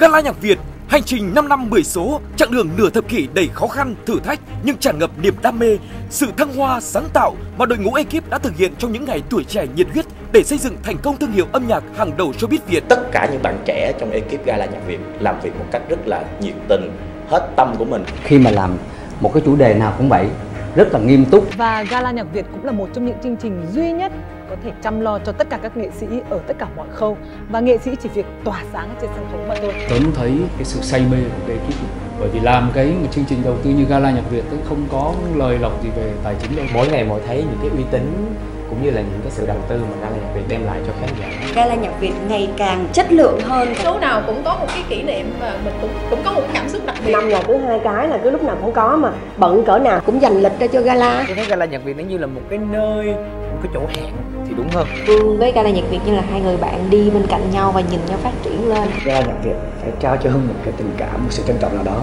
Gala nhạc Việt Hành trình 5 năm 10 số, chặng đường nửa thập kỷ đầy khó khăn, thử thách nhưng tràn ngập niềm đam mê, sự thăng hoa, sáng tạo mà đội ngũ ekip đã thực hiện trong những ngày tuổi trẻ nhiệt huyết để xây dựng thành công thương hiệu âm nhạc hàng đầu showbiz Việt. Tất cả những bạn trẻ trong ekip Gala Nhạc Việt làm việc một cách rất là nhiệt tình, hết tâm của mình. Khi mà làm một cái chủ đề nào cũng vậy, rất là nghiêm túc. Và Gala Nhạc Việt cũng là một trong những chương trình duy nhất có thể chăm lo cho tất cả các nghệ sĩ ở tất cả mọi khâu và nghệ sĩ chỉ việc tỏa sáng trên sân khấu mà thôi. Tuấn thấy cái sự say mê của cái ekip bởi vì làm cái một chương trình đầu tư như Gala Nhạc Việt ấy không có lời lộc gì về tài chính đâu. Mỗi ngày mỗi thấy những cái uy tín cũng như là những cái sự đầu tư mà Gala Nhạc Việt đem lại cho khán giả. Gala Nhạc Việt ngày càng chất lượng hơn. Số nào cũng có một cái kỷ niệm và mình cũng cũng có một cái cảm xúc đặc biệt. Năm là cứ hai cái là cứ lúc nào cũng có mà bận cỡ nào cũng dành lịch ra cho gala. Tôi thấy Gala Nhạc Việt nó như là một cái nơi, cái chỗ hẹn thì đúng hơn. Hương với Gala Nhạc Việt như là hai người bạn đi bên cạnh nhau và nhìn nhau phát triển lên. Gala Nhạc Việt phải trao cho Hưng một cái tình cảm, một sự trân trọng nào đó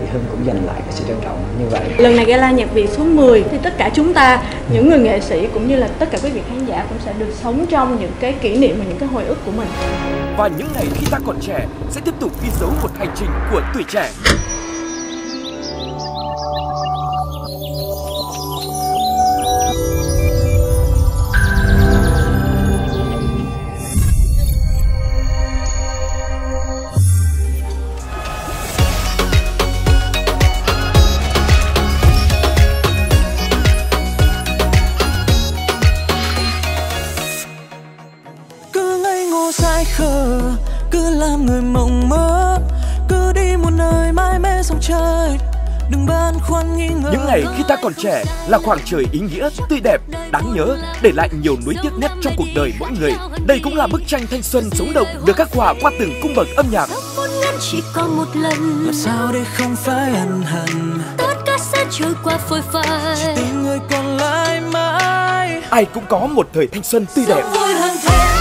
thì Hưng cũng dành lại cái sự trân trọng như vậy. Lần này Gala Nhạc Việt số 10 thì tất cả chúng ta, những người nghệ sĩ cũng như là tất cả quý vị khán giả cũng sẽ được sống trong những cái kỷ niệm và những cái hồi ức của mình. Và những ngày khi ta còn trẻ sẽ tiếp tục ghi dấu một hành trình của tuổi trẻ. Dại khờ cứ làm người mộng mơ cứ đi một nơi mãi mê sông trời đừng băn khoăn nghi ngờ Những ngày khi ta còn trẻ là khoảng trời ý nghĩa, tươi đẹp, đáng nhớ, để lại nhiều nuối tiếc nhất trong cuộc đời mỗi người. Đây cũng là bức tranh thanh xuân sống động được khắc họa qua từng cung bậc âm nhạc. chỉ còn một lần làm sao để không phải ân hận tất cả sẽ trôi qua phôi phai tình người còn lại mãi Ai cũng có một thời thanh xuân tươi đẹp. vui hơn thêm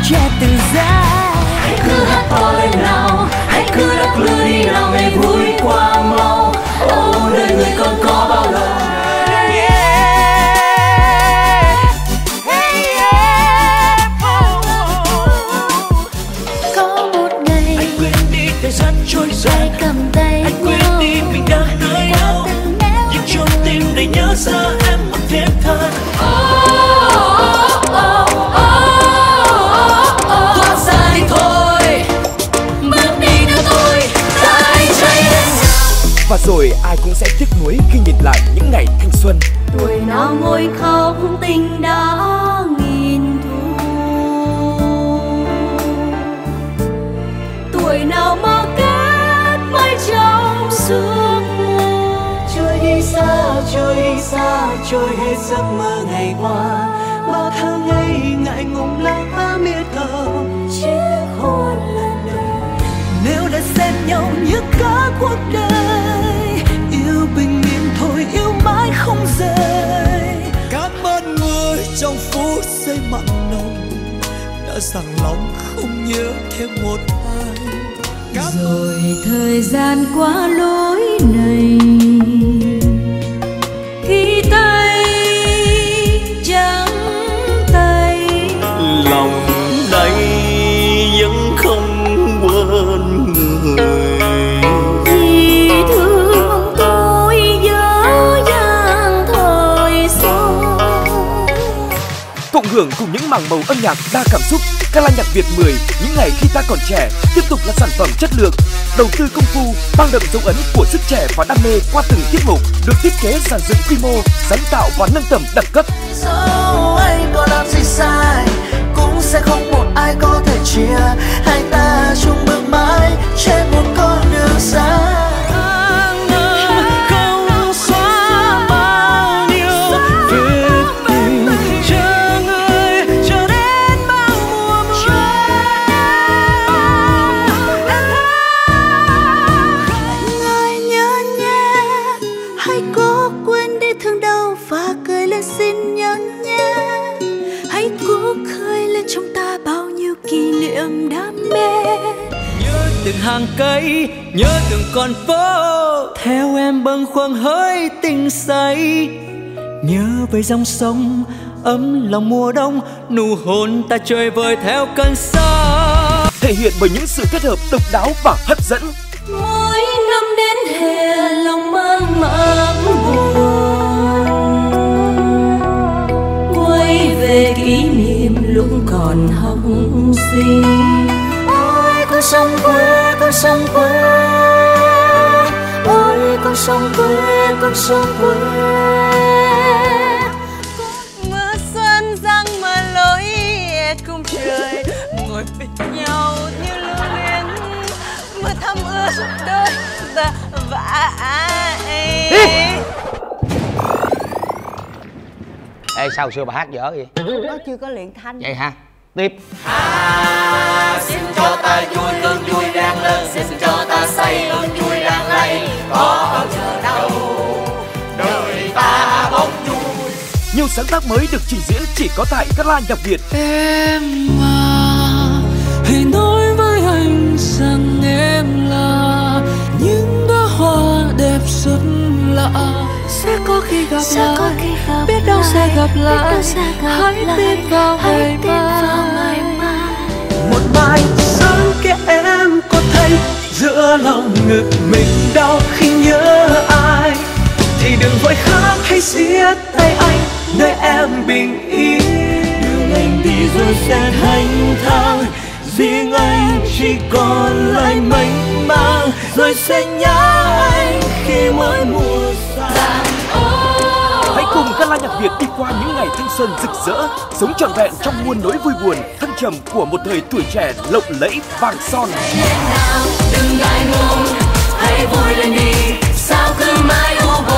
luôn sống trẻ từ giá trôi hết giấc mơ ngày qua. Bao tháng ngày ngại ngùng lá miết thờ chiếc hôn lần đầu nếu đã xen nhau như cả cuộc đời yêu bình yên thôi yêu mãi không rời. Cảm ơn người trong phút giây mặn nồng đã dằn lòng không nhớ thêm một ai. Cảm rồi thời gian qua lối này lòng đây vẫn không quên người. Cộng hưởng cùng những mảng màu âm nhạc đa cảm xúc, Gala nhạc Việt 10 những ngày khi ta còn trẻ tiếp tục là sản phẩm chất lượng, đầu tư công phu, mang đậm dấu ấn của sức trẻ và đam mê qua từng tiết mục, được thiết kế dàn dựng quy mô, sáng tạo và nâng tầm đẳng cấp. Dẫu anh hàng cây nhớ từng con phố. Theo em bâng khuâng hỡi tình say. Nhớ về dòng sông ấm lòng mùa đông. Nụ hôn ta trôi vơi theo cơn gió thể hiện bởi những sự kết hợp độc đáo và hấp dẫn. Mỗi năm đến hè lòng mang máng buồn. Quay về kỷ niệm lúc còn học sinh. Ôi con sông quê con sông quê. Ôi con sông quê con sông quê. Mưa xuân răng mưa lối cung trời ngồi bên nhau như lưu luyến. Mưa thấm ướt đôi ta vãi. Ê sao xưa bà hát dở vậy? Nó chưa có luyện thanh. Vậy hả tiếp. Xin cho ta vui cơn vui đang lên. Xin cho ta say cơn vui đang lay có bao giờ đâu đời ta bóng vui nhiều sáng tác mới được trình diễn chỉ có tại Gala nhạc Việt em à hãy nói với anh rằng em là những đóa hoa đẹp rất lạ. Sẽ có khi gặp Sẽ có lại khi gặp biết đâu sẽ gặp lại. hãy tin vào hãy hay siết tay anh nơi em bình yên. Đường anh đi rồi sẽ thanh thang. Riêng anh chỉ còn lại mênh mang. Rồi sẽ nhớ anh khi mỗi mùa xa Hãy cùng Gala nhạc Việt đi qua những ngày thanh xuân rực rỡ, sống trọn vẹn trong muôn nỗi vui buồn, thăng trầm của một thời tuổi trẻ lộng lẫy vàng son. đừng ngại ngùng hãy vui lên đi sao cứ mãi u